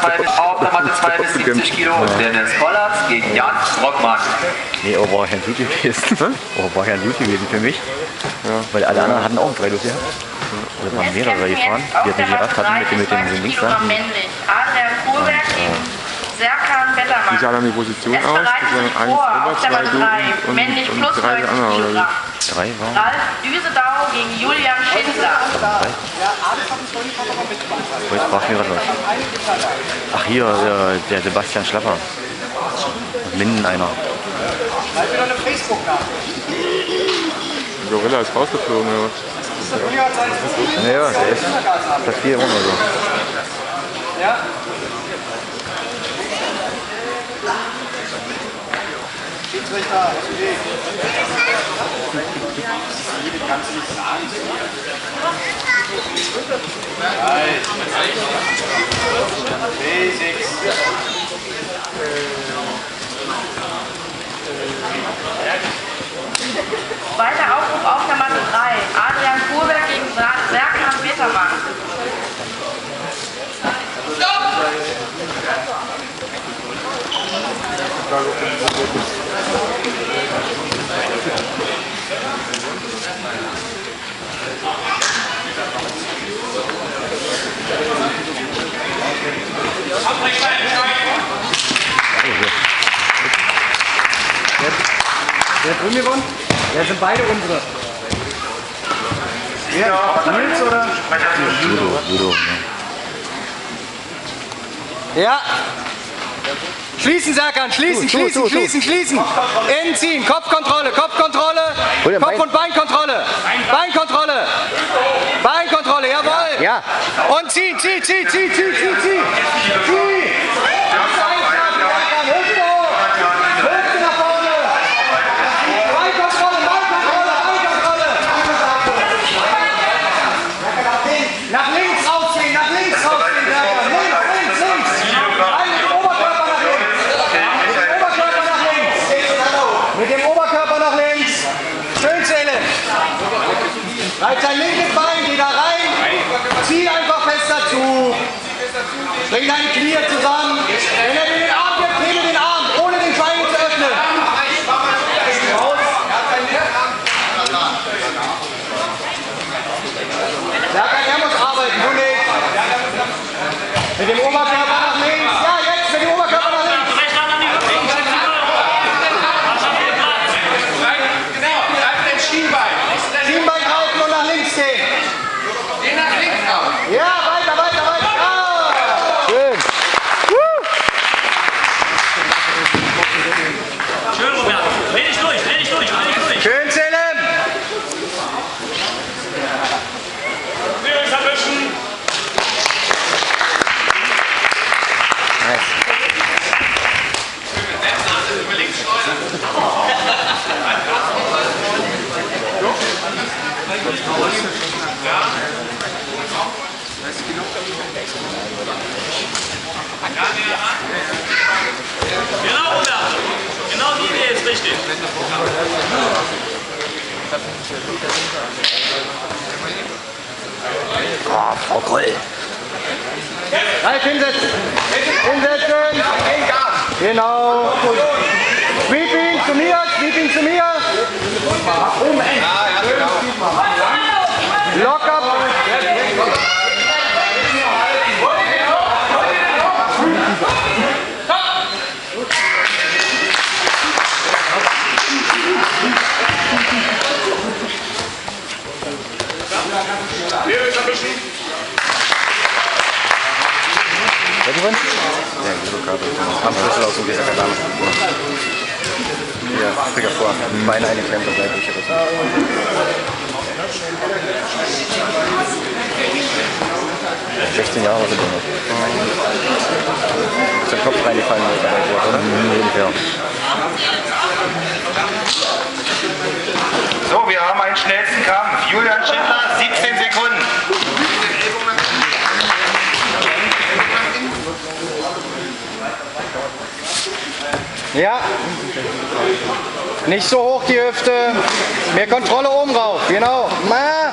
2 bis, auf der Matte 2 bis 70 Kilo Dennis Kollatz gegen Jan Brockmann. Nee, aber war kein gut gewesen. Aber war kein gut gewesen für mich. Weil alle anderen hatten auch ein Freilos gehabt. Oder waren mehrere gefahren, die halt nicht gerafft hatten mit dem, mit dem, mit dem Links da. Wie sah dann die Position aus? Das waren eins vor, zwei 3, und, männlich und plus drei 90 andere, oder wie? Kilogramm. Drei waren. Ralf Düsedau gegen Julian Schindler. Oh, jetzt brach mir gerade was. Ach hier, der, der Sebastian Schlapper. Minden einer. Gorilla ist rausgeflogen, oder was? Naja, der ist Platz 4 oder so. Weiter Aufruf Matte 3. Adrian Kohlberg gegen Sa- Serkan Bettermann. Wer hat drüben gewonnen? Ja, sind beide unsere. Wer? Nils oder? Judo, Judo. Ja. Schließen, Serkan, schließen, tu, schließen, tu, tu. schließen, schließen. Innen ziehen, Kopfkontrolle, Kopfkontrolle, Kopf- Bein. und Beinkontrolle. Beinkontrolle. Beinkontrolle, jawohl. Ja. Und ziehen, zieh, zieh, zieh, zieh, zieh, zieh. Zieh. Ganz einfach, Serkan, Hüfte hoch. Hüfte nach vorne. Beinkontrolle, Beinkontrolle, Beinkontrolle. Nach links rausziehen, nach links rausziehen, Serkan. Links, links, links. Rein mit dem Oberkörper nach links. Mit dem Oberkörper nach links. Mit dem Oberkörper nach links. Schön zählen. Reibt sein linkes Bein, geh da rein. Zieh dazu. Bring deine Knie zusammen. Wenn er dir den Arm gibt, hebe den Arm, ohne den Triangle zu öffnen. Serkan, er muss arbeiten, du nicht. Mit dem Oberkörper nach links. Ja, jetzt mit dem Oberkörper nach links. Schienbein greifen und nach links gehen. Ja, weiter, weiter, weiter. Ja. Schön. Schön, Robert. Dreh dich durch, dreh dich durch, dreh dich durch. Schön zählen. Links erwischen. Genau, Robert. Genau die Idee ist richtig. Ah, Frau Kroll. Ralf, hinsetzen. Hinsetzen. Genau. Sweeping zu mir, Sweeping zu mir. Locker. Finger vor. Beine eingeklemmt und gleich durchgerissen. Ja, 16 Jahre sind wir noch. Ist der Kopf reingefallen oder? Ungefähr. So, wir haben einen schnellsten Kampf. Julian Schindler, 17 Sekunden. Ja. Nicht so hoch die Hüfte. Mehr Kontrolle oben drauf. Genau. Ma.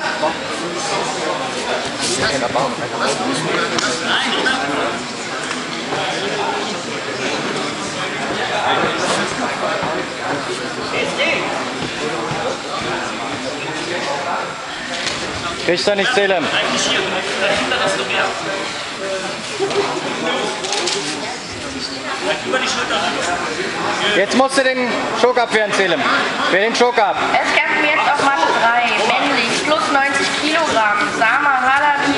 Kriegst du nicht, zählen? Eigentlich hier, dahinter hast du mehr. Über die Schulter. Jetzt musst du den Schock abwehren, Selim. Wer den Schock ab. Es kämpfen jetzt auf Matte 3, männlich, plus 90 Kilogramm. Sama Halabi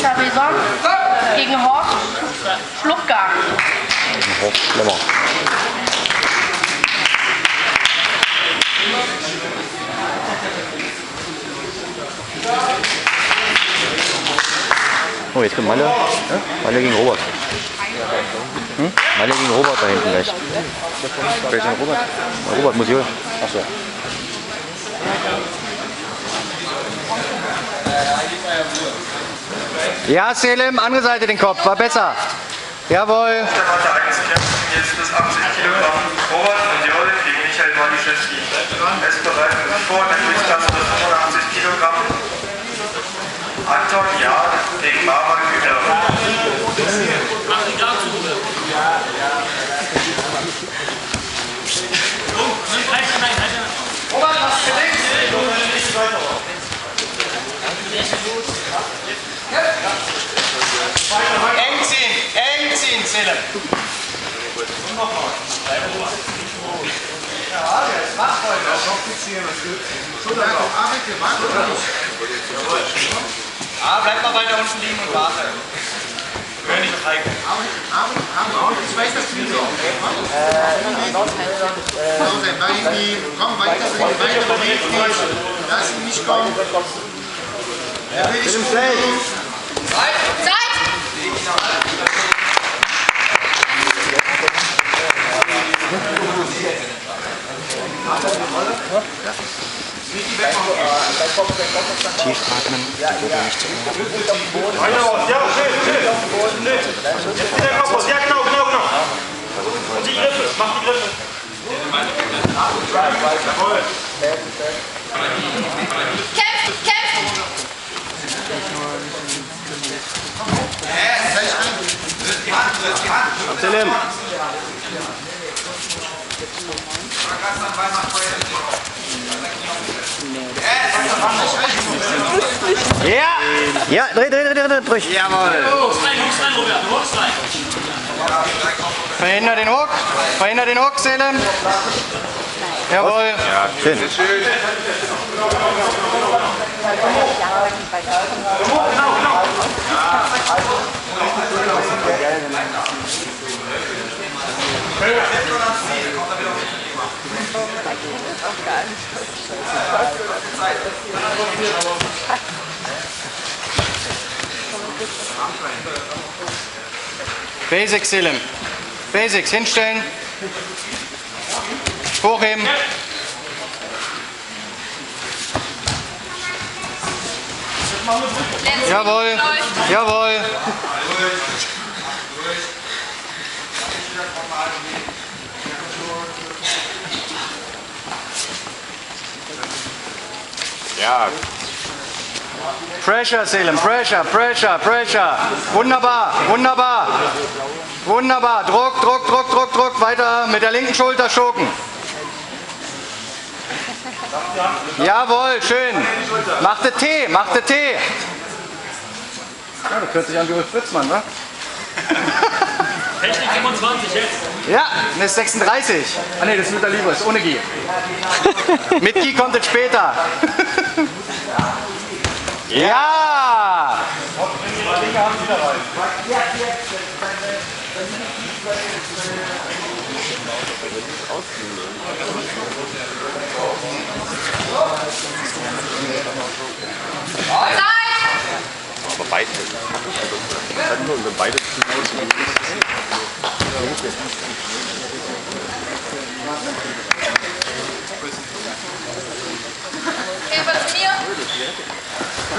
Tabison gegen Horst Schluckgarten. Oh, schlimmer. Oh, jetzt kommt Malle. Malle gegen Robert. Hm? Malle gegen Robert da hinten gleich. Wer ist denn Robert? Robert Musiol. Achso. Ja, Selim, andere Seite den Kopf, war besser. Jawohl. Der Matte 1 kämpfen jetzt bis 80 Kilogramm. Robert und Joel gegen Michael Waliszewski. Es bereiten vor der Gewichtsklasse bis 85 Kilogramm. Ja, der ist wach heute. Ah, bleib mal weiter unten liegen und warte. Hör nicht treiben. Komm weiter, weiter, beweg dich. Lass ihn nicht kommen. Er will dich gut. Zeit! Tief atmen, die Gurgel nicht zu raus, ja, genau, genau, genau. Und die Griffe, mach die Griffe. Kämpft, kämpft! Selim. Ja! Ja, dreh, dreh, dreh, dreh, dreh, durch. Jawohl. Los rein, los rein, Robert, los rein. Verhinder den Hook, verhinder den Hook, Selim. Jawohl. Schön. Basics, Selim. Basics, hinstellen. Hochheben. Jawohl, jawohl. Ja, Pressure, Selim, pressure, pressure, pressure. Wunderbar, wunderbar. Wunderbar. Druck, Druck, Druck, Druck, Druck. Weiter mit der linken Schulter schoken. Jawohl, schön. Machte T, machte T. Ja, das hört sich an wie Ulf Fritzmann, ne? Technik 25 jetzt. Ja, eine ist 36. Ah ne, das ist mit der Libris, ohne Gi. mit Gi kommt es später. Ja! Aber beide. Unsere beide